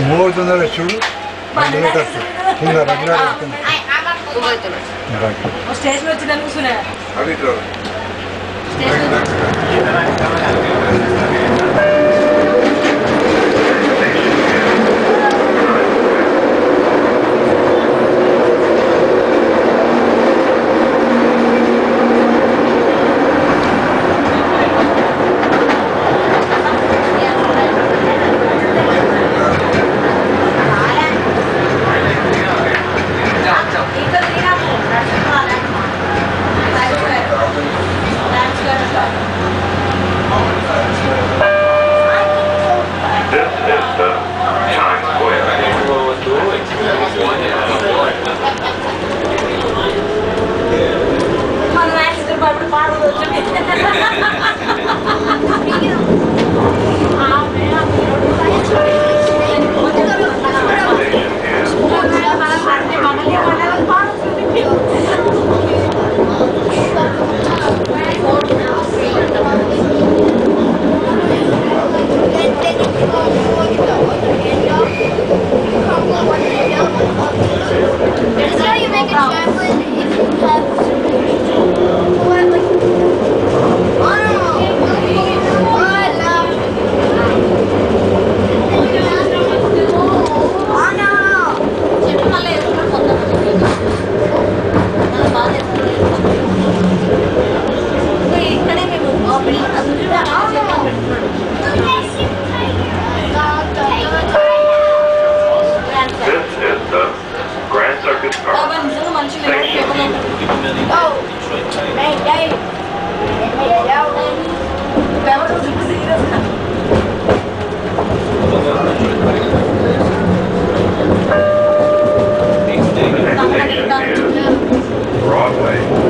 にモールドならしゅるなでなかったんならぐらいだった覚えてます長いけーい Broadway.